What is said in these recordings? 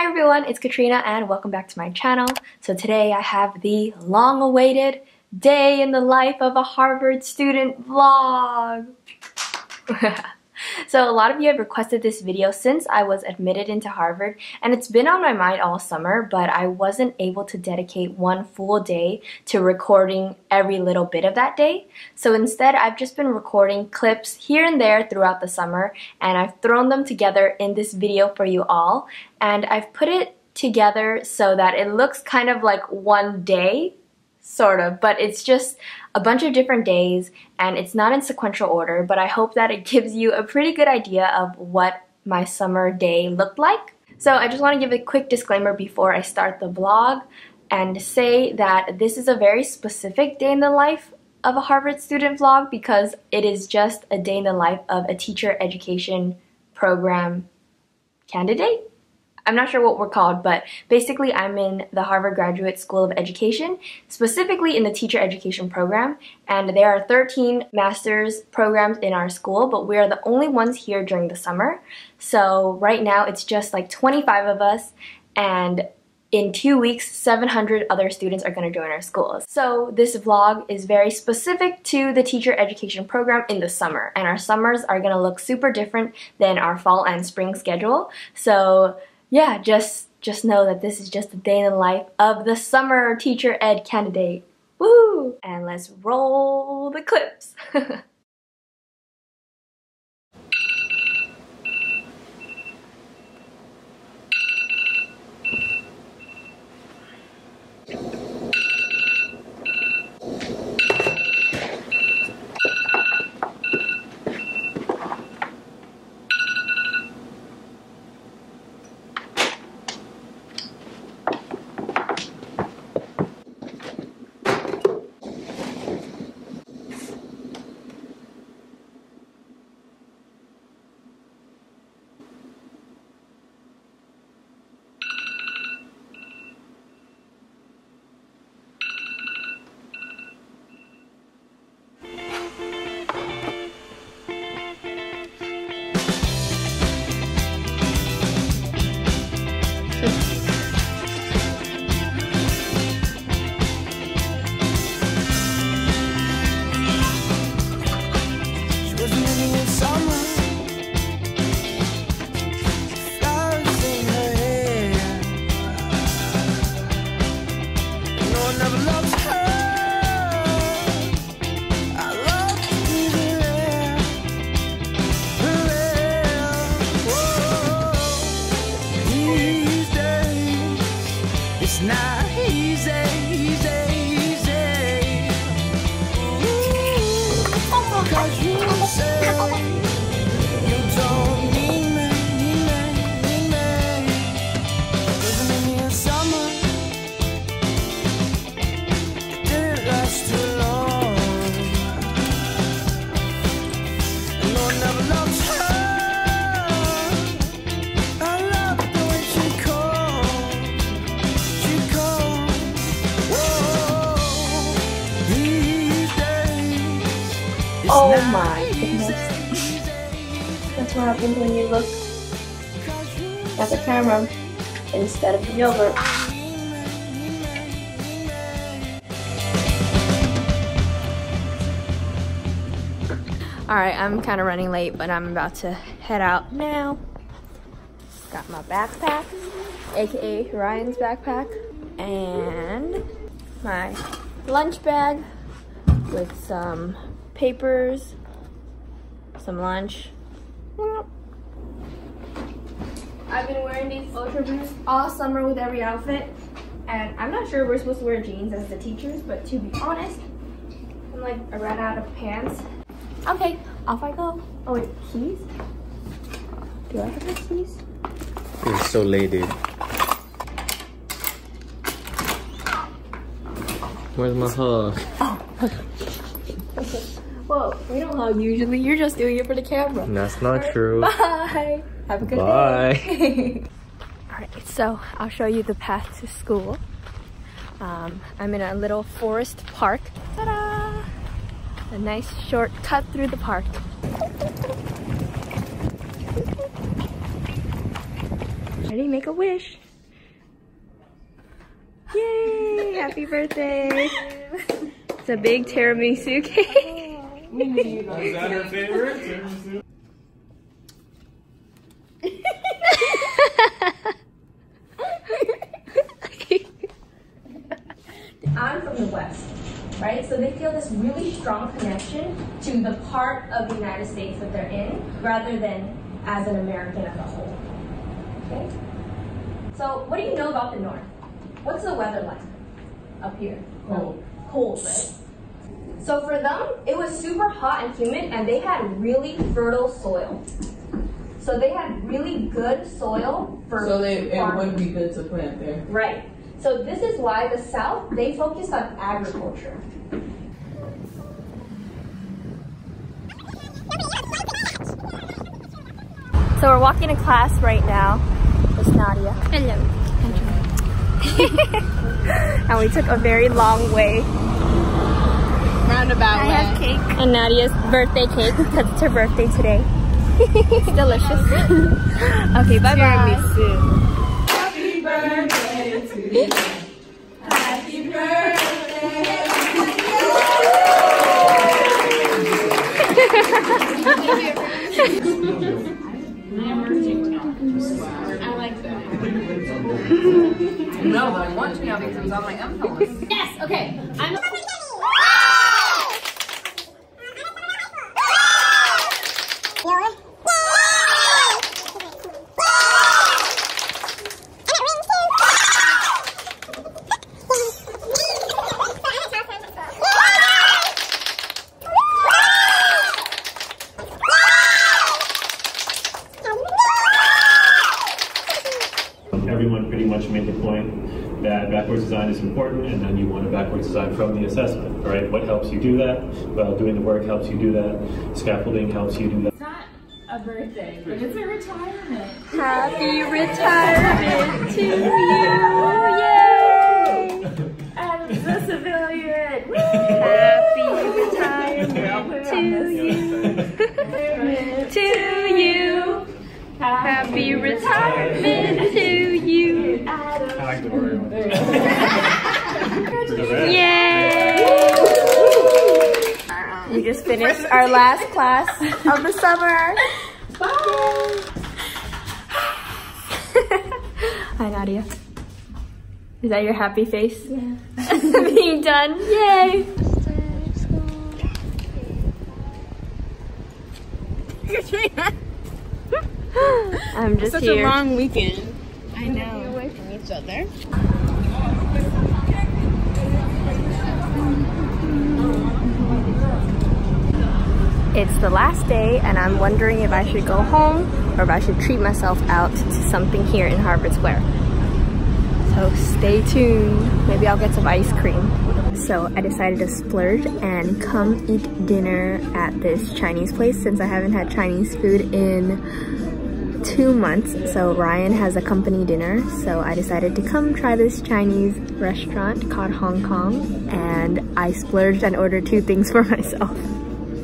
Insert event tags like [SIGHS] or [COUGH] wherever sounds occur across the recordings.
Hi everyone, it's Katrina and welcome back to my channel. So today I have the long-awaited day in the life of a Harvard student vlog. [LAUGHS] So a lot of you have requested this video since I was admitted into Harvard and it's been on my mind all summer but I wasn't able to dedicate one full day to recording every little bit of that day. So instead I've just been recording clips here and there throughout the summer and I've thrown them together in this video for you all and I've put it together so that it looks kind of like one day sort of, but it's just a bunch of different days and it's not in sequential order, but I hope that it [LAUGHS] gives you a pretty good idea of what my summer day looked like. So I just want to give a quick disclaimer before I start the vlog and say that this is a very specific day in the life of a Harvard student vlog because it is just a day in the life of a teacher education program candidate. I'm not sure what we're called, but basically I'm in the Harvard Graduate School of Education, specifically in the teacher education program, and there are 13 master's programs in our school, but we are the only ones here during the summer. So right now it's just like 25 of us, and in two weeks, 700 other students are going to join our schools. So this vlog is very specific to the teacher education program in the summer, and our summers are going to look super different than our fall and spring schedule. So yeah, just just know that this is just a day in the life of the summer teacher ed candidate. Woo! And let's roll the clips. [LAUGHS] not Oh my goodness. That's what happens when you look at the camera instead of the yogurt. Alright, I'm kind of running late, but I'm about to head out now. Got my backpack, aka Ryan's backpack, and my lunch bag with some papers, some lunch. I've been wearing these Ultra Boosts all summer with every outfit. And I'm not sure we're supposed to wear jeans as the teachers, but to be honest, I'm like, I ran out of pants. Okay, off I go. Oh wait, keys? Do I have the keys? You're so lady. Where's my hug? Oh. Whoa, we don't hug usually. You're just doing it for the camera. That's not right, true. Bye. Have a good Bye. day. [LAUGHS] Bye. Alright, so I'll show you the path to school. Um, I'm in a little forest park. Ta-da! A nice short cut through the park. Ready? Make a wish. Yay! Happy birthday! [LAUGHS] It's a big tiramisu cake. Is that her favorite? I'm from the West, right? So they feel this really strong connection to the part of the United States that they're in rather than as an American as a whole. Okay? So what do you know about the North? What's the weather like up here? Cold. Cold, right? So for them, it was super hot and humid and they had really fertile soil. So they had really good soil for So they, it farming. would be good to plant there. Right. So this is why the South, they focus on agriculture. So we're walking to class right now. It's Nadia. Hello. [LAUGHS] and we took a very long way. Roundabout I way. have cake. And Nadia's birthday cake [LAUGHS] because it's her birthday today. [LAUGHS] it's delicious. [LAUGHS] okay, bye bye. Happy birthday to you. Happy birthday. I like that. no, but I want to now because it was on my info list. Yes, okay. I'm pretty much made the point that backwards design is important and then you want a backwards design from the assessment, all right? What helps you do that? Well, doing the work helps you do that. Scaffolding helps you do that. It's not a birthday, but it's a retirement. Happy retirement to you! Yay! As a civilian. Happy retirement to you! to you! Happy retirement to you! I like the Oreo one. The red. Yay! We just finished our last class of the summer. Bye! Hi, Nadia. Is that your happy face? Yeah. [LAUGHS] Being done. Yay! [LAUGHS] I'm just Such here. a long weekend. I know. away from each other. It's the last day and I'm wondering if I should go home or if I should treat myself out to something here in Harvard Square. So stay tuned. Maybe I'll get some ice cream. So I decided to splurge and come eat dinner at this Chinese place since I haven't had Chinese food in two months. So Ryan has a company dinner. So I decided to come try this Chinese restaurant called Hong Kong. And I splurged and ordered two things for [LAUGHS] myself.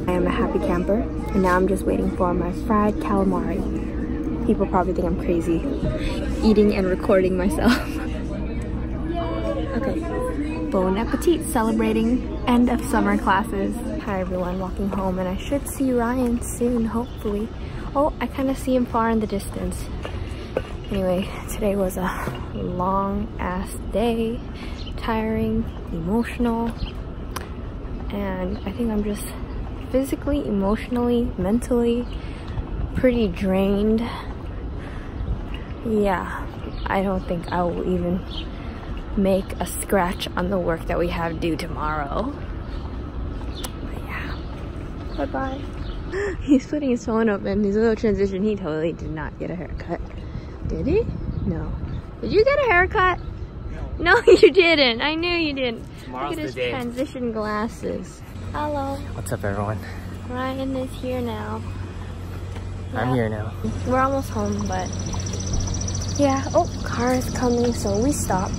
I am a happy camper and now I'm just waiting for my fried calamari. People probably think I'm crazy eating and recording myself. [LAUGHS] okay, bon appetit celebrating end of summer classes. Hi everyone, walking home and I should see Ryan soon, hopefully. Oh, I kind of see him far in the distance. Anyway, today was a long ass day, tiring, emotional, and I think I'm just physically, emotionally, mentally pretty drained. Yeah, I don't think I will even make a scratch on the work that we have due tomorrow. But yeah, bye bye. [LAUGHS] He's putting his phone up and his little transition. He totally did not get a haircut. Did he? No. Did you get a haircut? No, [LAUGHS] no you didn't. I knew you didn't. Tomorrow's Look at his day. transition glasses. Hello. What's up, everyone? Ryan is here now. I'm here now. We're almost home, but yeah. Oh, car is coming, so we stop.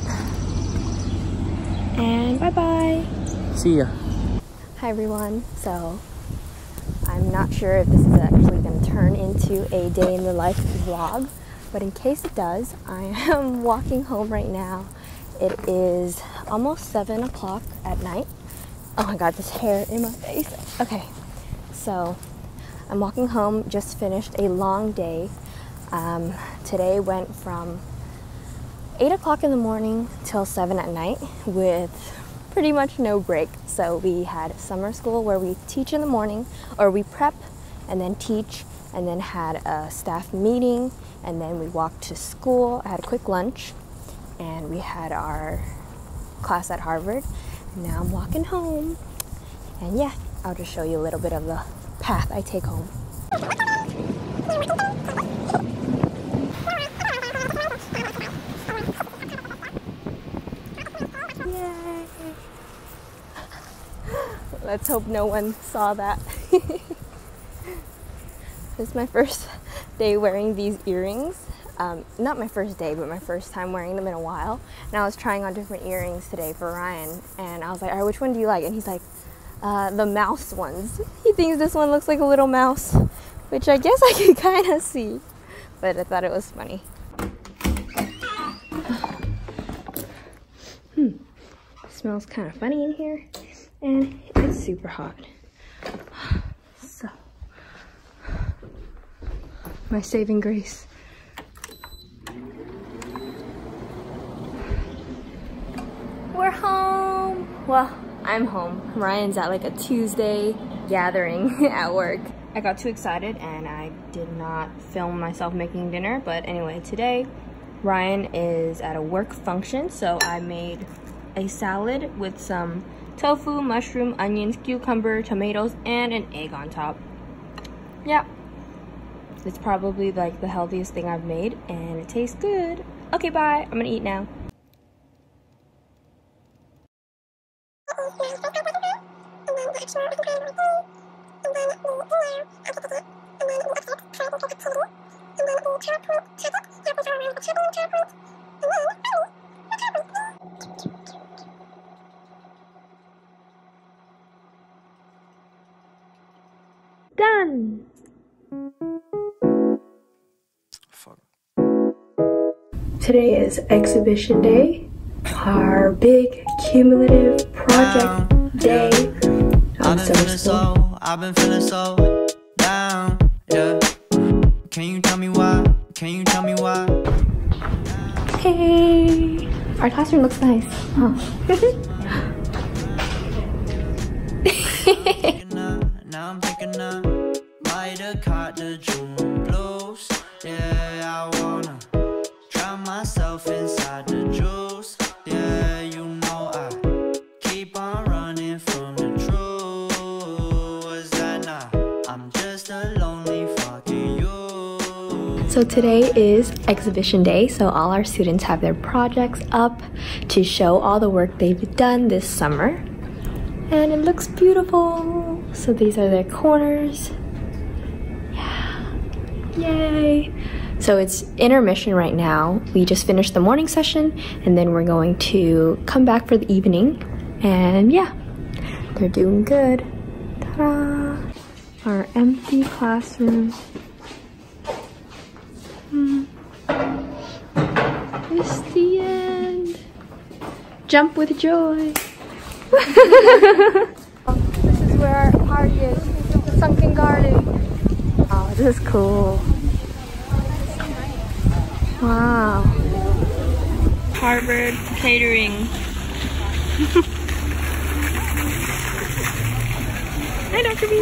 And bye bye. See ya. Hi everyone. So not sure if this is actually going to turn into a day in the life vlog, but in case it does, I [LAUGHS] am walking home right now It is almost 7 o'clock at night. Oh my god, this hair in my face. Okay, so I'm walking home, just finished a long day. Um, today went from 8 o'clock in the morning till 7 at night with pretty much no break. So we had summer school where we teach in the morning, or we prep and then teach, and then had a staff meeting, and then we walked to school. I had a quick lunch, and we had our class at Harvard. Now I'm walking home, and yeah, I'll just show you a little bit of the path I take home. Let's hope no one saw that. [LAUGHS] this is my first day wearing these earrings. Um, not my first day, but my first time wearing them in a while. And I was trying on different earrings today for Ryan, and I was like, "All right, which one do you like?" And he's like, uh, "The mouse ones." He thinks this one looks like a little mouse, which I guess I can [LAUGHS] kind of see, but I thought it was funny. [SIGHS] hmm, smells kind of funny in here and super hot. So, my saving grace. We're home. Well, I'm home. Ryan's at like a Tuesday gathering [LAUGHS] at work. I got too excited and I did not film myself making dinner. But anyway, today Ryan is at a work function. So I made a salad with some tofu, mushroom, onions, cucumber, tomatoes, and an egg on top. Yeah, it's probably like the healthiest thing I've made and it tastes good. Okay, bye. I'm gonna eat now. [LAUGHS] Today is exhibition day, our big cumulative project day I've on been summer school. so, I've been feeling so down, yeah. Can you tell me why? Can you tell me why? Hey! Our classroom looks nice, huh? [LAUGHS] Now I'm thinking up. Might have caught the June blues. Yeah, inside the juice. Yeah, you know I keep on running from the truth. Was that not? I'm just a lonely fucking you. So today is exhibition day, so all our students have their projects up to show all the work they've done this summer. And it looks beautiful. So these are their corners. Yeah. Yay. So it's intermission right now. We just finished the morning session and then we're going to come back for the evening. And yeah, they're doing good. Ta-da! Our empty classroom. Hmm. It's the end. Jump with joy. [LAUGHS] this is where our party is. The sunken garden. Oh, this is cool. Wow. Harvard catering. Hi, Dr. B.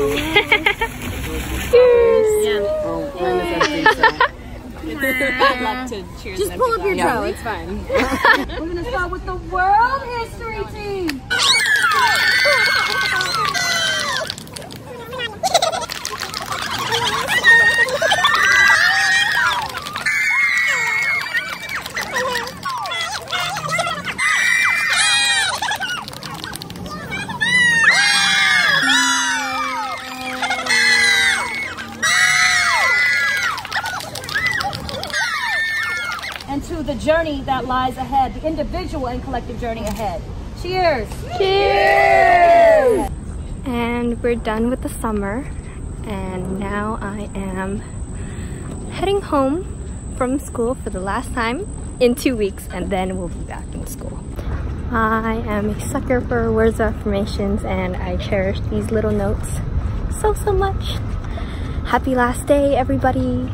Cheers. Just pull up your toe, it's fine. [LAUGHS] We're gonna start with the world history team. [LAUGHS] journey that lies ahead, the individual and collective journey ahead. Cheers. Cheers! And we're done with the summer, and now I am heading home from school for the last time. in two weeks and then we'll be back in school. I am a sucker for words of affirmations and I cherish these little notes so, so much. Happy last day, everybody.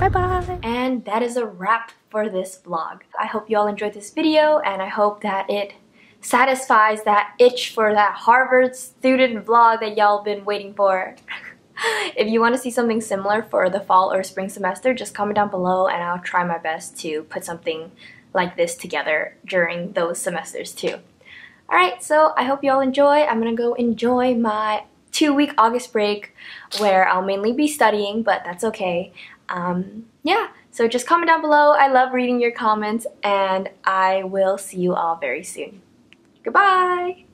Bye-bye. And that is a wrap for this vlog. I hope you all enjoyed this video and I hope that it satisfies that itch for that Harvard student vlog that y'all been waiting for. [LAUGHS] if you want to see something similar for the fall or spring semester, just comment down below and I'll try my best to put something like this together during those semesters too. Alright, so I hope you all enjoy. I'm gonna go enjoy my two week August break where I'll mainly be studying, but that's okay. Um, yeah, so just comment down below. I love reading your comments and I will see you all very soon. Goodbye!